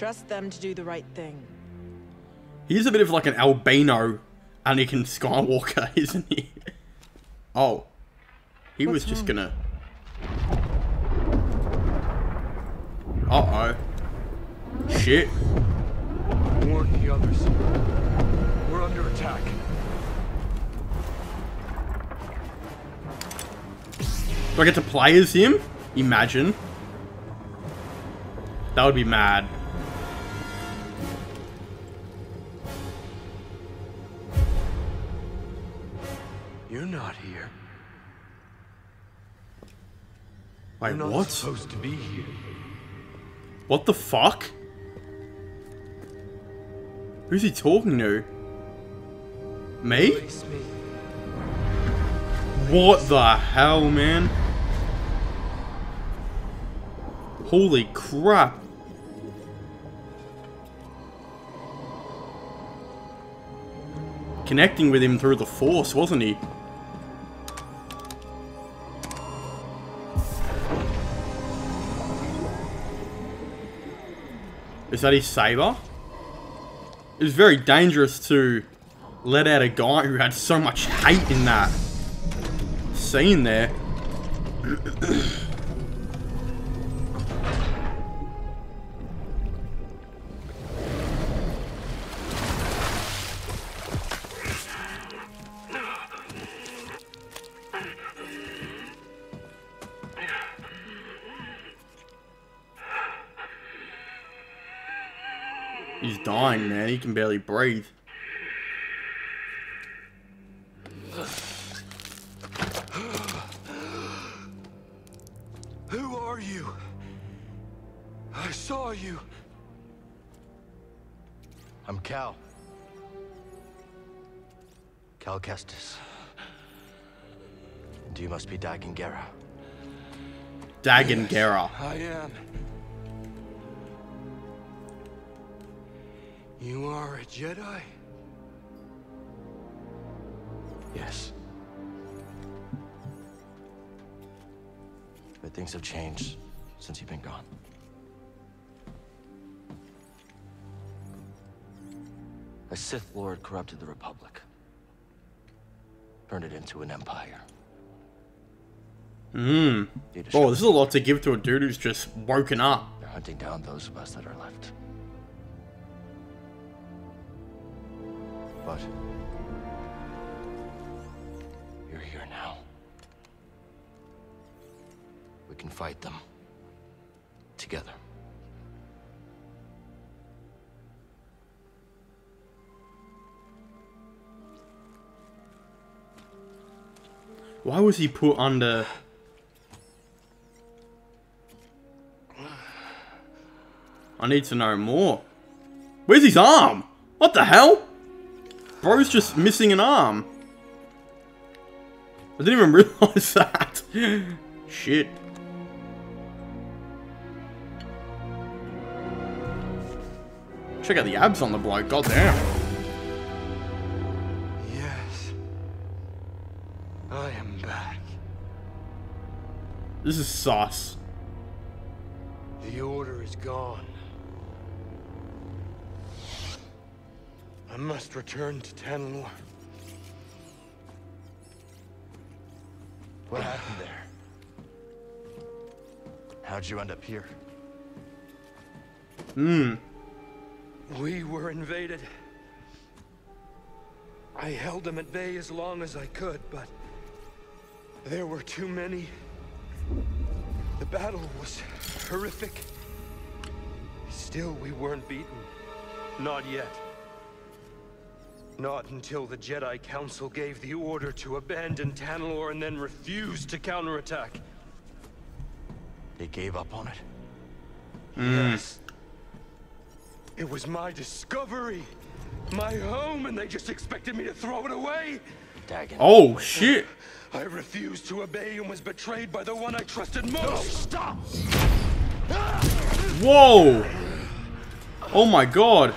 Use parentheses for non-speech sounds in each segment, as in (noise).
Trust them to do the right thing. He's a bit of like an albino Anakin Skywalker, (laughs) isn't he? Oh. He What's was just wrong? gonna... Uh-oh. Shit. Warn the others. We're under attack. Do I get to play as him? Imagine. That would be mad. Here. Wait, You're what? supposed to be here. What the fuck? Who's he talking to? Me? Release me. What the hell, man? Holy crap. Connecting with him through the force, wasn't he? Is that his saber? It was very dangerous to let out a guy who had so much hate in that scene there. (clears throat) He's dying, man. He can barely breathe. Who are you? I saw you. I'm Cal. Cal Kestis. And you must be Dagan Gera. Dagan Gera. I am. You are a Jedi? Yes. But things have changed since you've been gone. A Sith Lord corrupted the Republic. Turned it into an empire. Mmm. Oh, show this is a lot to give to a dude who's just woken up. They're hunting down those of us that are left. But you're here now. We can fight them together. Why was he put under... I need to know more. Where's his arm? What the hell? Bro's just missing an arm. I didn't even (laughs) realize that. Shit. Check out the abs on the bloke, goddamn. Yes. I am back. This is sauce. The order is gone. I must return to Tanalor. What happened there? How'd you end up here? Hmm. We were invaded. I held them at bay as long as I could, but there were too many. The battle was horrific. Still, we weren't beaten. Not yet. Not until the Jedi Council gave the order to abandon Tanalor and then refused to counterattack. They gave up on it? Hmm. Yes. It was my discovery. My home, and they just expected me to throw it away? Dagan. Oh, shit. I refused to obey and was betrayed by the one I trusted most. No, stop! Whoa! Oh my god.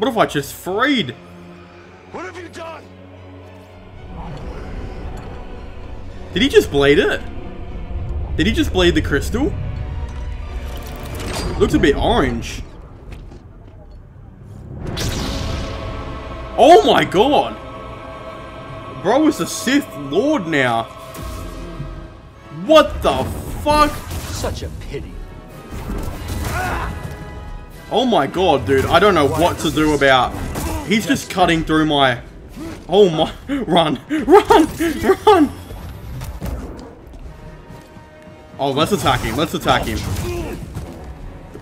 What if I just freed? What have you done? Did he just blade it? Did he just blade the crystal? Looks a bit orange. Oh my god! Bro is a Sith Lord now. What the fuck? Such a Oh my god, dude. I don't know what to do about... He's just cutting through my... Oh my... (laughs) Run! Run! Run! Oh, let's attack him. Let's attack him.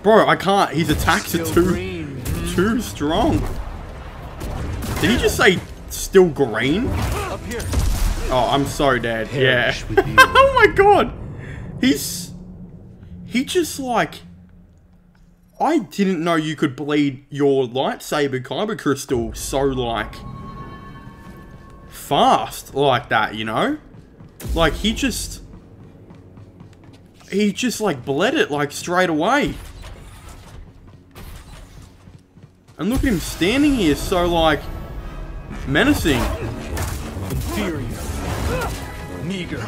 Bro, I can't. His attacks are too... Too strong. Did he just say still green? Oh, I'm sorry, Dad. Yeah. Perish with you. (laughs) oh my god. He's... He just like... I didn't know you could bleed your lightsaber kyber crystal so like... Fast like that, you know? Like, he just... He just like bled it like straight away. And look at him standing here so like... Menacing. Inferior. Meager.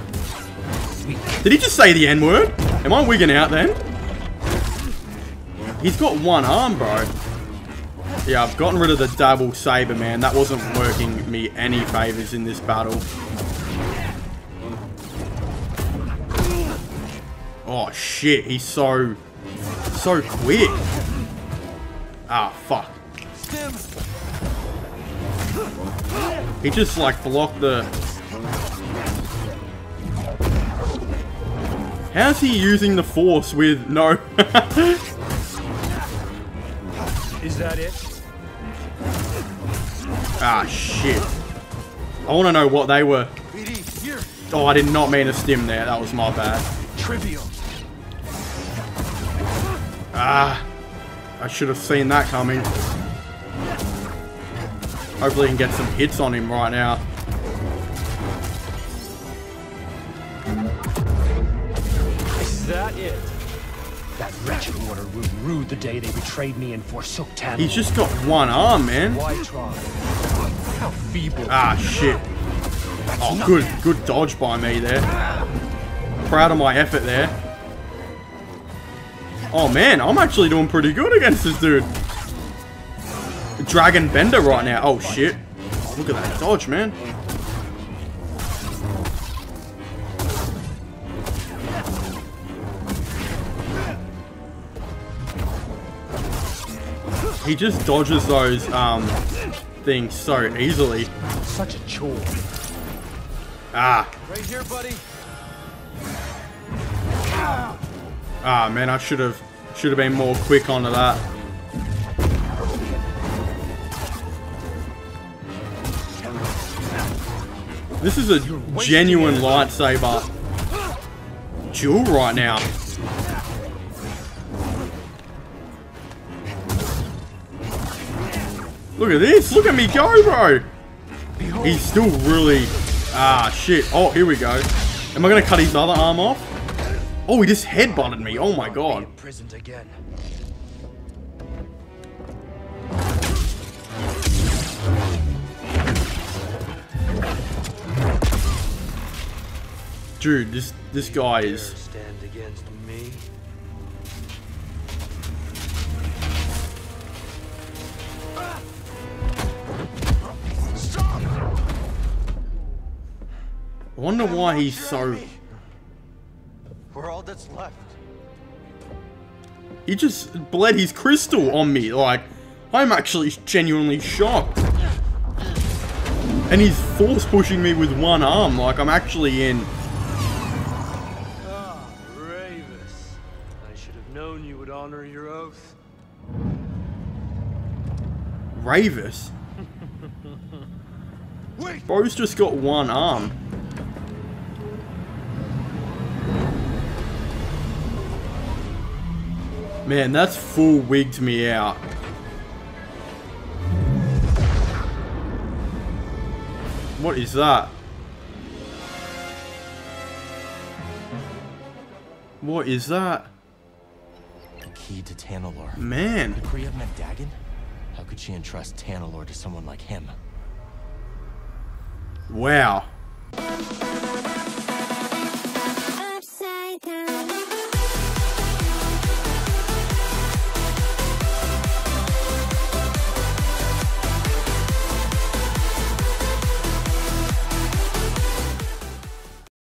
Did he just say the N word? Am I wigging out then? He's got one arm, bro. Yeah, I've gotten rid of the double saber, man. That wasn't working me any favors in this battle. Oh shit, he's so so quick. Ah, fuck. He just like blocked the How's he using the force with no (laughs) (laughs) that it? Ah shit. I wanna know what they were. Oh I did not mean to stim there, that was my bad. Trivial. Ah I should have seen that coming. Hopefully he can get some hits on him right now. That wretched order ruled rude the day they betrayed me and forsook Tanalor. He's just got one arm, man. Why try? How feeble. Ah, shit. Oh, good, good dodge by me there. Proud of my effort there. Oh man, I'm actually doing pretty good against this dude. Dragon Bender right now. Oh shit. Look at that dodge, man. He just dodges those um things so easily. Such a chore. Ah, Right here, buddy. ah man, I should have should have been more quick onto that. This is a genuine lightsaber duel right now. Look at this. Look at me go, bro. He's still really... Ah, shit. Oh, here we go. Am I going to cut his other arm off? Oh, he just headbutted me. Oh, my God. Imprisoned again. Dude, this this guy is... stand against me. I wonder why he's so... We're all that's left. He just bled his crystal on me. Like, I'm actually genuinely shocked. And he's force pushing me with one arm. Like, I'm actually in... Ah, Rayvis. I should have known you would honor your oath. Rayvis. (laughs) Wait! Bro's just got one arm. Man, that's full wigged me out. What is that? What is that? The key to Tanalor. Man. Kriya Megdagan? How could she entrust Tanalor to someone like him? Wow.